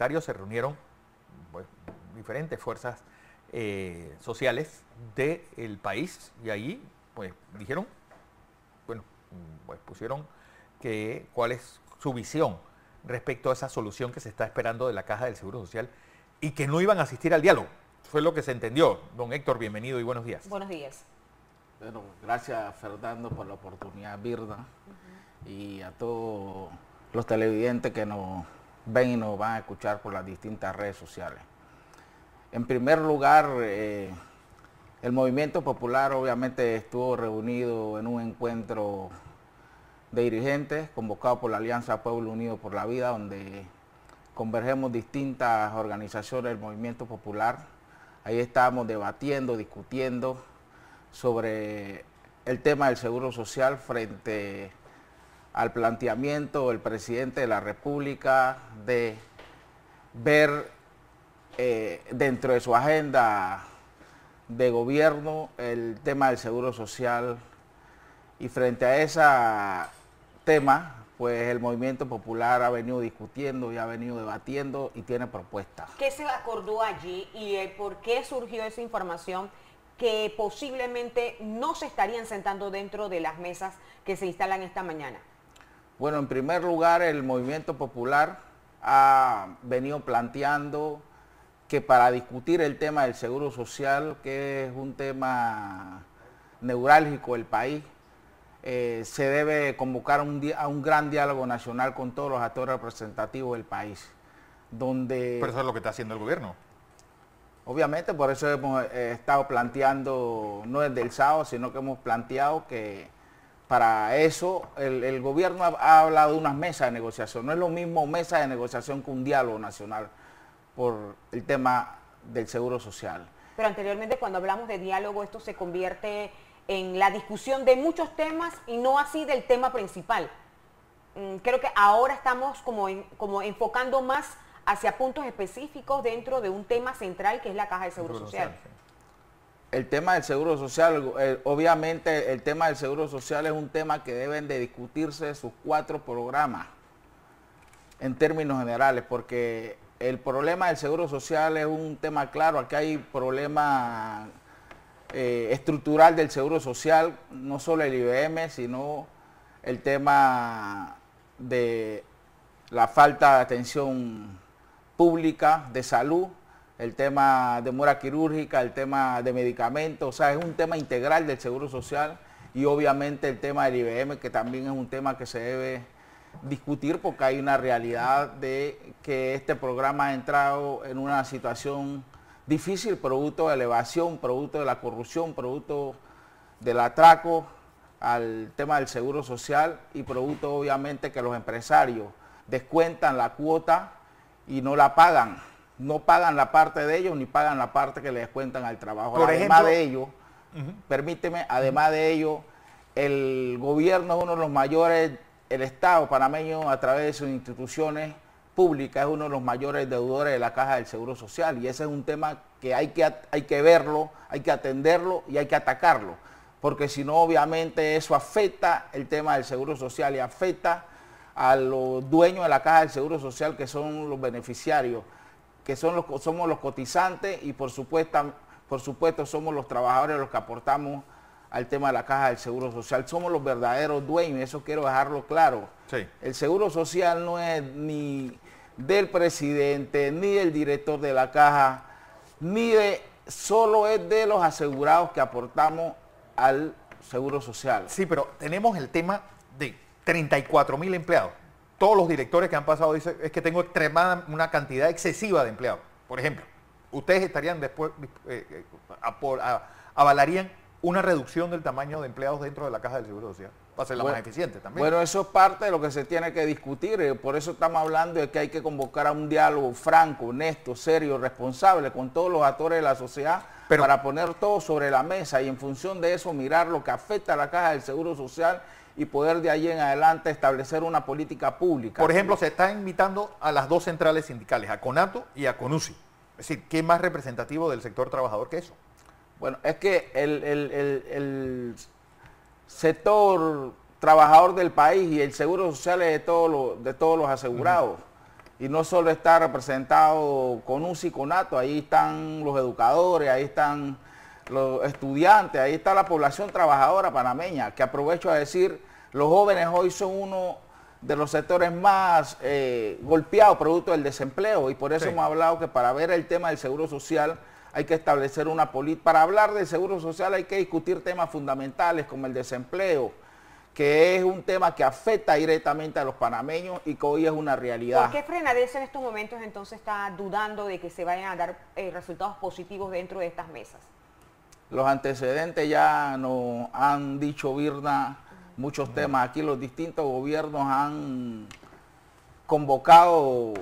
parlamentarios se reunieron pues, diferentes fuerzas eh, sociales del país y ahí pues dijeron, bueno, pues pusieron que cuál es su visión respecto a esa solución que se está esperando de la Caja del Seguro Social y que no iban a asistir al diálogo. Fue lo que se entendió. Don Héctor, bienvenido y buenos días. Buenos días. Bueno, gracias Fernando por la oportunidad, Birda, y a todos los televidentes que nos ven y nos van a escuchar por las distintas redes sociales. En primer lugar, eh, el movimiento popular obviamente estuvo reunido en un encuentro de dirigentes convocado por la Alianza Pueblo Unido por la Vida, donde convergemos distintas organizaciones del movimiento popular. Ahí estábamos debatiendo, discutiendo sobre el tema del seguro social frente al planteamiento del presidente de la República de ver eh, dentro de su agenda de gobierno el tema del seguro social y frente a ese tema, pues el movimiento popular ha venido discutiendo y ha venido debatiendo y tiene propuestas. ¿Qué se acordó allí y por qué surgió esa información que posiblemente no se estarían sentando dentro de las mesas que se instalan esta mañana? Bueno, en primer lugar, el movimiento popular ha venido planteando que para discutir el tema del seguro social, que es un tema neurálgico del país, eh, se debe convocar un a un gran diálogo nacional con todos los actores representativos del país. Donde, Pero eso es lo que está haciendo el gobierno. Obviamente, por eso hemos eh, estado planteando, no desde el sábado, sino que hemos planteado que para eso el, gobierno ha, hablado de unas mesas de negociación. No es lo mismo mesa de negociación que un diálogo nacional por el tema del seguro social. Pero anteriormente cuando hablamos de diálogo esto se convierte en la discusión de muchos temas y no así del tema principal. Mm, creo que ahora estamos como, como enfocando más hacia puntos específicos dentro de un tema central que es la caja de seguro, social. El tema del seguro social, eh, obviamente el tema del seguro social es un tema que deben de discutirse sus cuatro programas en términos generales, porque el problema del seguro social es un tema claro, aquí hay problema eh, estructural del seguro social, no solo el IBM, sino el tema de la falta de atención pública de salud, el tema de mora quirúrgica, el tema de medicamentos, o sea, es un tema integral del Seguro Social y obviamente el tema del IBM, que también es un tema que se debe discutir porque hay una realidad de que este programa ha entrado en una situación difícil, producto de elevación, producto de la corrupción, producto del atraco al tema del seguro social y producto obviamente que los empresarios descuentan la cuota y no la pagan. No pagan la parte de ellos ni pagan la parte que les descuentan al trabajo. además de ello, permíteme, además de ello, el gobierno es uno de los mayores el Estado panameño a través de sus instituciones públicas es uno de los mayores deudores de la Caja del Seguro Social. Y ese es un tema que hay que, hay que verlo, hay que atenderlo y hay que atacarlo, porque si no obviamente eso afecta el tema del Seguro Social y afecta a los dueños de la Caja del Seguro Social que son los beneficiarios, que son los, somos los cotizantes y por supuesto, por supuesto somos los trabajadores los que aportamos al tema de la caja del Seguro Social. Somos los verdaderos dueños, eso quiero dejarlo claro. El Seguro Social no es ni del presidente, ni del director de la caja, ni de, solo es de los asegurados que aportamos al Seguro Social. Sí, pero tenemos el tema de 34 mil empleados. Todos los directores que han pasado dicen es que tengo extremada, una cantidad excesiva de empleados. Por ejemplo, ustedes estarían después, eh, eh, avalarían una reducción del tamaño de empleados dentro de la caja del Seguro Social para ser la más eficiente también. Bueno, eso es parte de lo que se tiene que discutir, eh, por eso estamos hablando de que hay que convocar a un diálogo franco, honesto, serio, responsable con todos los actores de la sociedad para poner todo sobre la mesa y en función de eso mirar lo que afecta a la caja del Seguro Social y poder de ahí en adelante establecer una política pública. Por ejemplo, se está invitando a las dos centrales sindicales, a CONATO y a CONUSI. Es decir, ¿qué más representativo del sector trabajador que eso? Bueno, es que el, sector trabajador del país y el seguro social es de, todos los, de todos los asegurados. y no solo está representado con un psiconato, ahí están los educadores, ahí están los estudiantes, ahí está la población trabajadora panameña, que aprovecho a decir, los jóvenes hoy son uno de los sectores más eh, golpeados producto del desempleo y por eso hemos hablado que para ver el tema del seguro social hay que establecer una política. Para hablar del seguro social hay que discutir temas fundamentales como el desempleo, que es un tema que afecta directamente a los panameños y que hoy es una realidad. ¿Por qué Frenades en estos momentos entonces está dudando de que se vayan a dar eh, resultados positivos dentro de estas mesas? Los antecedentes ya nos han dicho, Virna, muchos temas. Aquí los distintos gobiernos han convocado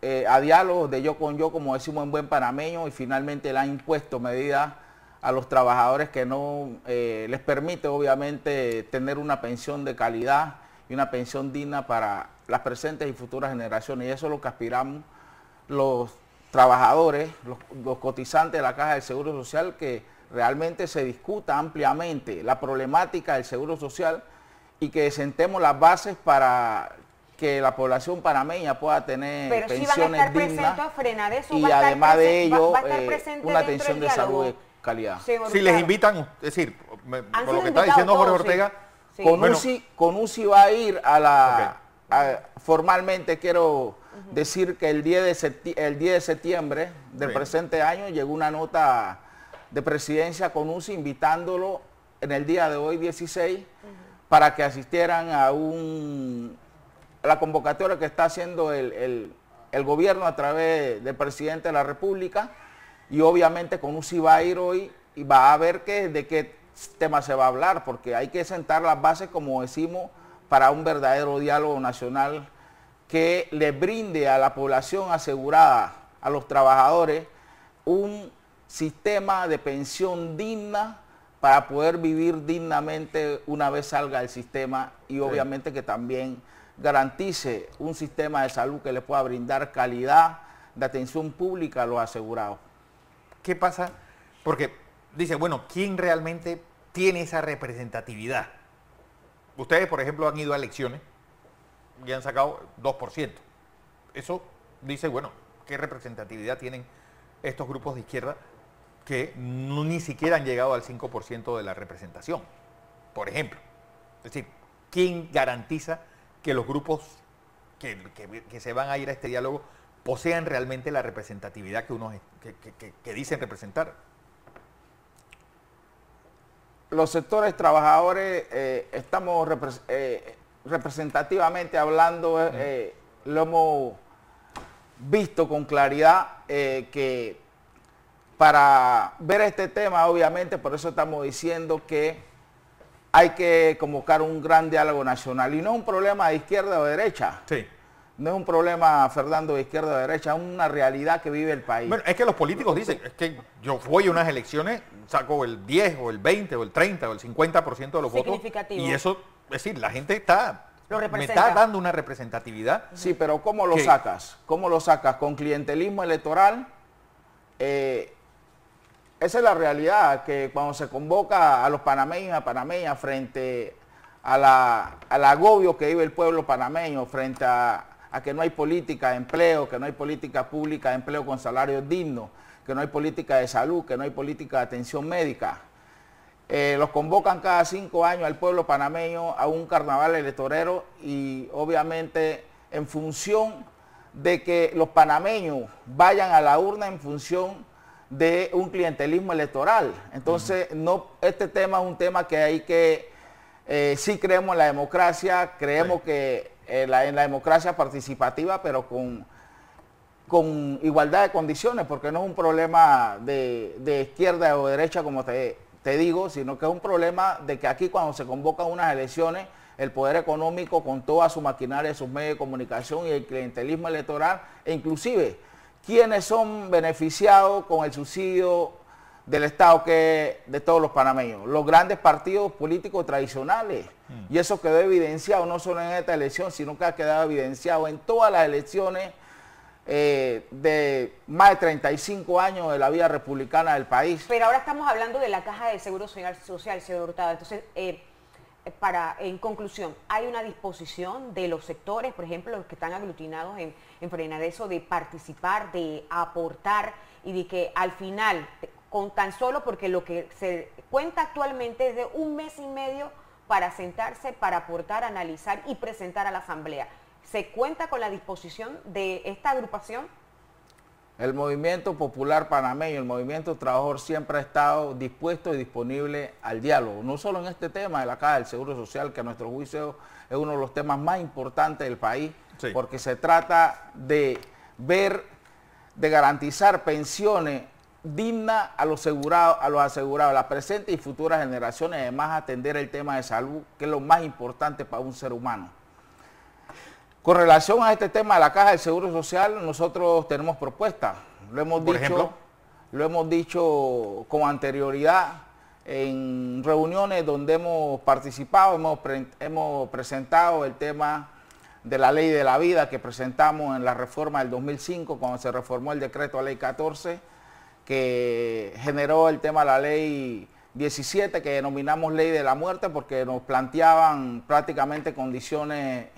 eh, a diálogos de yo con yo, como decimos en buen panameño, y finalmente le han impuesto medidas a los trabajadores que no eh, les permite obviamente tener una pensión de calidad y una pensión digna para las presentes y futuras generaciones. Y eso es lo que aspiramos los trabajadores, los, los cotizantes de la Caja del Seguro Social, que realmente se discuta ampliamente la problemática del Seguro Social y que sentemos las bases para que la población panameña pueda tener pensiones dignas y además de ello eh, una atención de salud de calidad. si les invitan, es decir, por lo que está diciendo Jorge Ortega, con, UCI, con UCI va a ir a la, formalmente quiero decir que el 10 de septiembre, el 10 de septiembre del presente año llegó una nota de presidencia con UCI invitándolo en el día de hoy 16 para que asistieran a, un, la convocatoria que está haciendo el, gobierno a través del presidente de la República. Y obviamente con UCI va a ir hoy y va a ver qué de qué tema se va a hablar, porque hay que sentar las bases, como decimos, para un verdadero diálogo nacional que le brinde a la población asegurada, a los trabajadores, un sistema de pensión digna para poder vivir dignamente una vez salga el sistema y obviamente que también garantice un sistema de salud que le pueda brindar calidad de atención pública a los asegurados. ¿Qué pasa? Porque dice, bueno, ¿quién realmente tiene esa representatividad? Ustedes, por ejemplo, han ido a elecciones y han sacado 2%. Eso dice, bueno, ¿qué representatividad tienen estos grupos de izquierda que ni siquiera han llegado al 5% de la representación, por ejemplo. Es decir, ¿quién garantiza que los grupos que, se van a ir a este diálogo posean realmente la representatividad que, uno, que, dicen representar? Los sectores trabajadores eh, estamos eh, representativamente hablando, eh, lo hemos visto con claridad que para ver este tema, obviamente, por eso estamos diciendo que hay que convocar un gran diálogo nacional. Y no es un problema de izquierda o derecha. Sí. No es un problema, Fernando, de izquierda o derecha, es una realidad que vive el país. Bueno, es que los políticos dicen, es que yo voy a unas elecciones, saco el 10 o el 20 o el 30 o el 50% de los votos. Y eso, es decir, la gente está me está dando una representatividad. Sí, pero ¿cómo lo sacas? ¿Cómo lo sacas? ¿Con clientelismo electoral? Eh, esa es la realidad, que cuando se convoca a los panameños a panameñas frente a la, al agobio que vive el pueblo panameño, frente a, que no hay política de empleo, que no hay política pública de empleo con salarios dignos, que no hay política de salud, que no hay política de atención médica. Eh, los convocan cada cinco años al pueblo panameño a un carnaval electorero y obviamente en función de que los panameños vayan a la urna en función de un clientelismo electoral. Entonces, no, este tema es un tema que hay que, eh, sí creemos en la democracia, creemos que eh, en la, democracia participativa, pero con, con igualdad de condiciones, porque no es un problema de, izquierda o derecha, como te, te, digo, sino que es un problema de que aquí cuando se convocan unas elecciones, el poder económico con toda su maquinaria, sus medios de comunicación y el clientelismo electoral, e inclusive ¿Quiénes son beneficiados con el subsidio del Estado que de todos los panameños? Los grandes partidos políticos tradicionales. Mm. Y eso quedó evidenciado no solo en esta elección, sino que ha quedado evidenciado en todas las elecciones eh, de más de 35 años de la vida republicana del país. Pero ahora estamos hablando de la Caja de Seguro Social, señor Hurtado. Entonces, eh, para, en conclusión, ¿hay una disposición de los sectores, por ejemplo, los que están aglutinados en, en eso, de participar, de aportar y de que al final, con tan solo, porque lo que se cuenta actualmente es de un mes y medio para sentarse, para aportar, analizar y presentar a la Asamblea. ¿Se cuenta con la disposición de esta agrupación? El movimiento popular panameño, el movimiento trabajador siempre ha estado dispuesto y disponible al diálogo, no solo en este tema de la Caja del Seguro Social, que a nuestro juicio es uno de los temas más importantes del país, porque se trata de ver, de garantizar pensiones dignas a los asegurados, a los asegurados, las presentes y futuras generaciones, además atender el tema de salud, que es lo más importante para un ser humano. Con relación a este tema de la caja del Seguro Social, nosotros tenemos propuestas. Lo hemos dicho, lo hemos dicho con anterioridad en reuniones donde hemos participado, hemos, hemos presentado el tema de la ley de la vida que presentamos en la reforma del 2005, cuando se reformó el decreto a ley 14, que generó el tema de la ley 17, que denominamos ley de la muerte, porque nos planteaban prácticamente condiciones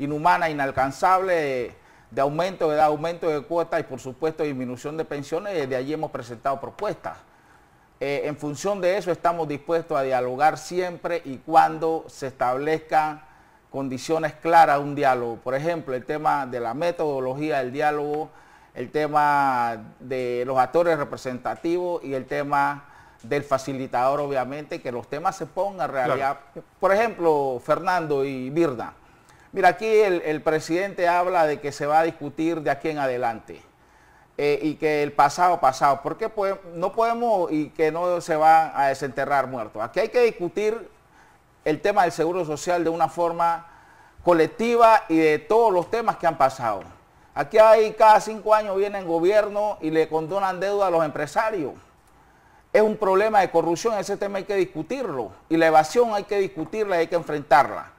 inhumana, inalcanzable de aumento de edad, aumento de cuotas y por supuesto disminución de pensiones. Desde allí hemos presentado propuestas. Eh, en función de eso estamos dispuestos a dialogar siempre y cuando se establezcan condiciones claras de un diálogo. Por ejemplo, el tema de la metodología del diálogo, el tema de los actores representativos y el tema del facilitador, obviamente, que los temas se pongan en realidad. Por ejemplo, Fernando y Birda, Mira, aquí el, presidente habla de que se va a discutir de aquí en adelante eh, y que el pasado, pasado. ¿Por qué no podemos y que no se va a desenterrar muertos? Aquí hay que discutir el tema del seguro social de una forma colectiva y de todos los temas que han pasado. Aquí hay cada cinco años vienen gobierno y le condonan deuda a los empresarios. Es un problema de corrupción, ese tema hay que discutirlo. Y la evasión hay que discutirla, hay que enfrentarla.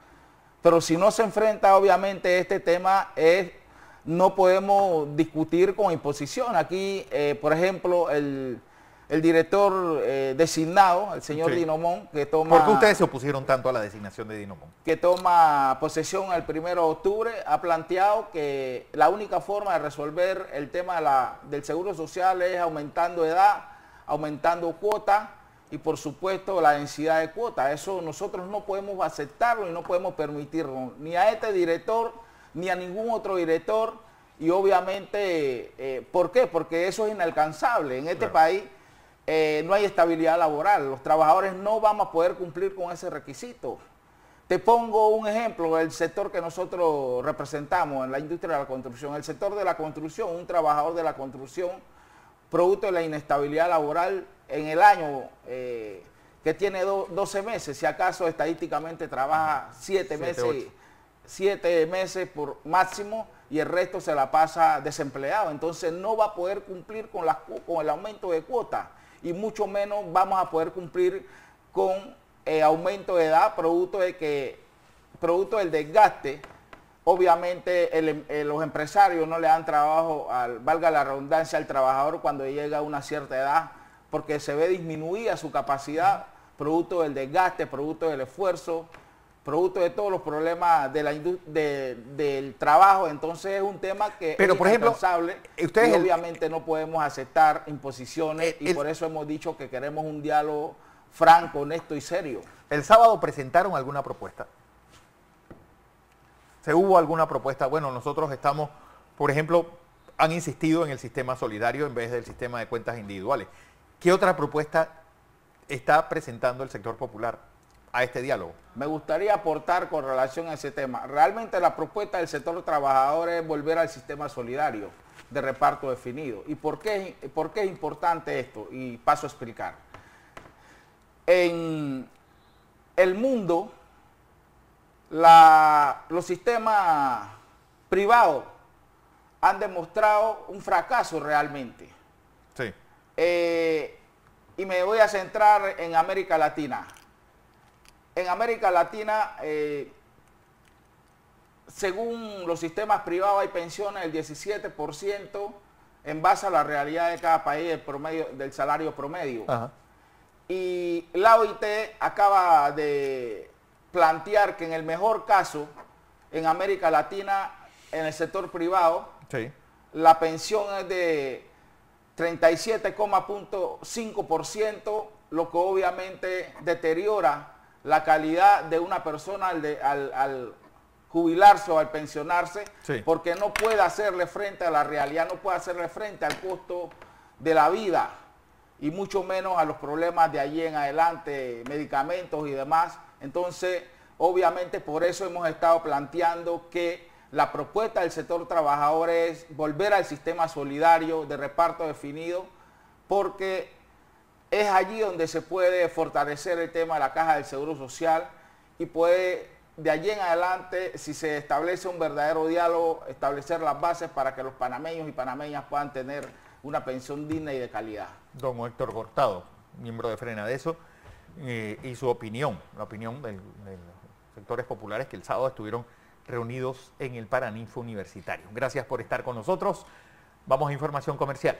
Pero si no se enfrenta, obviamente, este tema es, no podemos discutir con imposición. Aquí, eh, por ejemplo, el, director eh, designado, el señor Dinomón, que toma... ¿Por qué ustedes se opusieron tanto a la designación de Dinomón? Que toma posesión el primero de octubre, ha planteado que la única forma de resolver el tema del seguro social es aumentando edad, aumentando cuotas, y por supuesto la densidad de cuotas. Eso nosotros no podemos aceptarlo y no podemos permitirlo, ni a este director, ni a ningún otro director. Y obviamente, eh, ¿por qué? Porque eso es inalcanzable. En este país eh, no hay estabilidad laboral. Los trabajadores no vamos a poder cumplir con ese requisito. Te pongo un ejemplo, el sector que nosotros representamos en la industria de la construcción. El sector de la construcción, un trabajador de la construcción, producto de la inestabilidad laboral, en el año eh, que tiene 12 meses, si acaso estadísticamente trabaja 7 meses, 7 meses por máximo y el resto se la pasa desempleado. Entonces no va a poder cumplir con, con el aumento de cuota y mucho menos vamos a poder cumplir con el aumento de edad producto de que producto del desgaste. Obviamente em, eh, los empresarios no le dan trabajo al, valga la redundancia al trabajador cuando llega a una cierta edad porque se ve disminuida su capacidad producto del desgaste, producto del esfuerzo, producto de todos los problemas de la del trabajo. Entonces es un tema que Pero, es por ejemplo, y obviamente no podemos aceptar imposiciones y por eso hemos dicho que queremos un diálogo franco, honesto y serio. El sábado presentaron alguna propuesta. ¿Se hubo alguna propuesta? Bueno, nosotros estamos, por ejemplo, han insistido en el sistema solidario en vez del sistema de cuentas individuales. ¿Qué otra propuesta está presentando el sector popular a este diálogo? Me gustaría aportar con relación a ese tema. Realmente la propuesta del sector trabajador es volver al sistema solidario de reparto definido. ¿Y por qué, por qué es importante esto? Y paso a explicar. En el mundo, los sistemas privados han demostrado un fracaso realmente. Sí. Eh, y me voy a centrar en América Latina. En América Latina, eh, según los sistemas privados hay pensiones del 17% en base a la realidad de cada país del, promedio, del salario promedio. Y la OIT acaba de plantear que en el mejor caso, en América Latina, en el sector privado, la pensión es de 37,5%, lo que obviamente deteriora la calidad de una persona al, jubilarse o al pensionarse, porque no puede hacerle frente a la realidad, no puede hacerle frente al costo de la vida y mucho menos a los problemas de allí en adelante, medicamentos y demás. Entonces, obviamente por eso hemos estado planteando que la propuesta del sector trabajador es volver al sistema solidario de reparto definido, porque es allí donde se puede fortalecer el tema de la caja del Seguro Social y puede de allí en adelante, si se establece un verdadero diálogo, establecer las bases para que los panameños y panameñas puedan tener una pensión digna y de calidad. Don Héctor Cortado, miembro de Frenadeso, eh, y su opinión, la opinión de los sectores populares que el sábado estuvieron reunidos en el Paraninfo Universitario. Gracias por estar con nosotros. Vamos a información comercial.